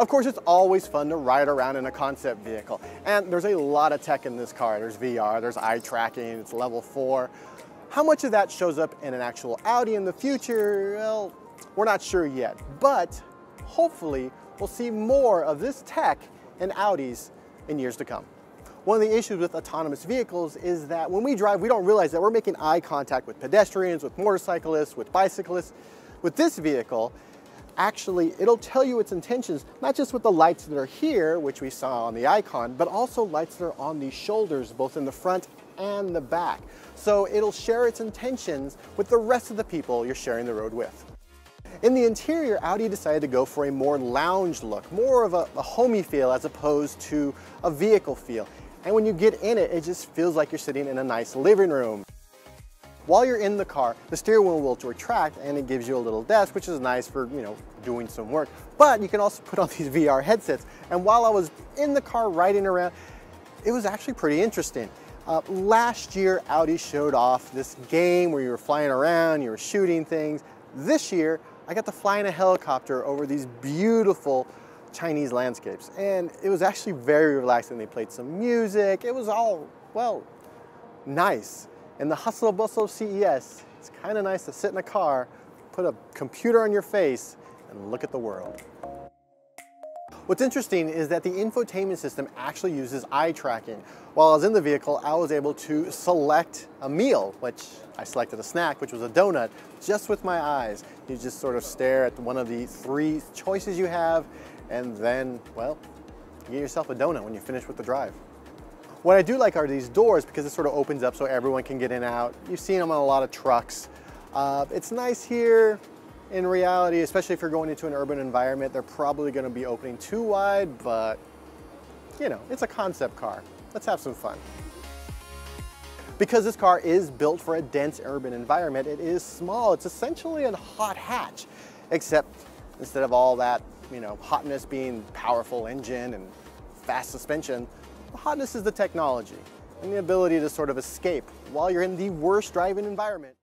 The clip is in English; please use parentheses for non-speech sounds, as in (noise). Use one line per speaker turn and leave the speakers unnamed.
Of course, it's always fun to ride around in a concept vehicle. And there's a lot of tech in this car. There's VR, there's eye tracking, it's level four. How much of that shows up in an actual Audi in the future? Well, we're not sure yet. But hopefully, we'll see more of this tech in Audis in years to come. One of the issues with autonomous vehicles is that when we drive, we don't realize that we're making eye contact with pedestrians, with motorcyclists, with bicyclists. With this vehicle, actually it'll tell you its intentions, not just with the lights that are here, which we saw on the Aicon, but also lights that are on the shoulders, both in the front and the back. So it'll share its intentions with the rest of the people you're sharing the road with. In the interior, Audi decided to go for a more lounge look, more of a, a homey feel as opposed to a vehicle feel. And when you get in it, it just feels like you're sitting in a nice living room. While you're in the car, the steering wheel will retract and it gives you a little desk, which is nice for, you know, doing some work. But you can also put on (laughs) these VR headsets. And while I was in the car riding around, it was actually pretty interesting. Uh, last year, Audi showed off this game where you were flying around, you were shooting things. This year, I got to fly in a helicopter over these beautiful Chinese landscapes. And it was actually very relaxing. They played some music. It was all, well, nice. In the hustle bustle of CES, it's kind of nice to sit in a car, put a computer on your face, and look at the world. What's interesting is that the infotainment system actually uses eye tracking. While I was in the vehicle, I was able to select a meal, which I selected a snack, which was a donut, just with my eyes. You just sort of stare at one of the three choices you have, and then, well, you get yourself a donut when you finish with the drive. What I do like are these doors because it sort of opens up so everyone can get in and out. You've seen them on a lot of trucks. Uh, it's nice here. In reality, especially if you're going into an urban environment, they're probably going to be opening too wide, but you know, it's a concept car. Let's have some fun. Because this car is built for a dense urban environment, it is small. It's essentially a hot hatch, except instead of all that, you know, hotness being powerful engine and fast suspension, the hotness is the technology and the ability to sort of escape while you're in the worst driving environment.